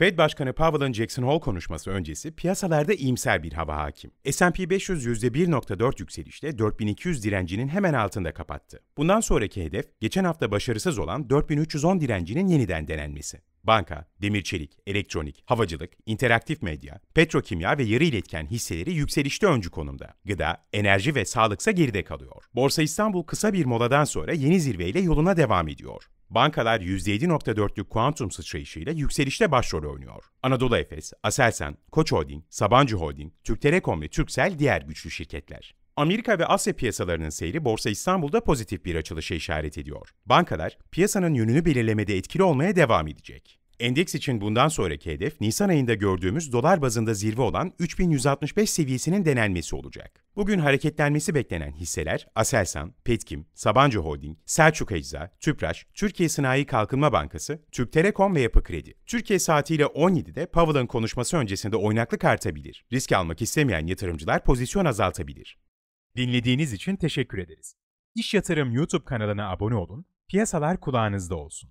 Fed Başkanı Powell'ın Jackson Hole konuşması öncesi piyasalarda iyimser bir hava hakim. S&P 500 %1.4 yükselişle 4200 direncinin hemen altında kapattı. Bundan sonraki hedef geçen hafta başarısız olan 4310 direncinin yeniden denenmesi. Banka, demir çelik, elektronik, havacılık, interaktif medya, petrokimya ve yarı iletken hisseleri yükselişte öncü konumda. Gıda, enerji ve sağlıksa geride kalıyor. Borsa İstanbul kısa bir moladan sonra yeni zirveyle yoluna devam ediyor. Bankalar %7.4'lük kuantum sıçrayışıyla yükselişte başrol oynuyor. Anadolu Efes, Aselsan, Koç Holding, Sabancı Holding, Türk Telekom ve Turkcell diğer güçlü şirketler. Amerika ve Asya piyasalarının seyri Borsa İstanbul'da pozitif bir açılışa işaret ediyor. Bankalar, piyasanın yönünü belirlemede etkili olmaya devam edecek. Endeks için bundan sonraki hedef Nisan ayında gördüğümüz dolar bazında zirve olan 3165 seviyesinin denenmesi olacak. Bugün hareketlenmesi beklenen hisseler Aselsan, Petkim, Sabancı Holding, Selçuk Ecza, Tüpraş, Türkiye Sanayi Kalkınma Bankası, Türk Telekom ve Yapı Kredi. Türkiye saatiyle 17'de Powell'ın konuşması öncesinde oynaklık artabilir. Risk almak istemeyen yatırımcılar pozisyon azaltabilir. Dinlediğiniz için teşekkür ederiz. İş Yatırım YouTube kanalına abone olun, piyasalar kulağınızda olsun.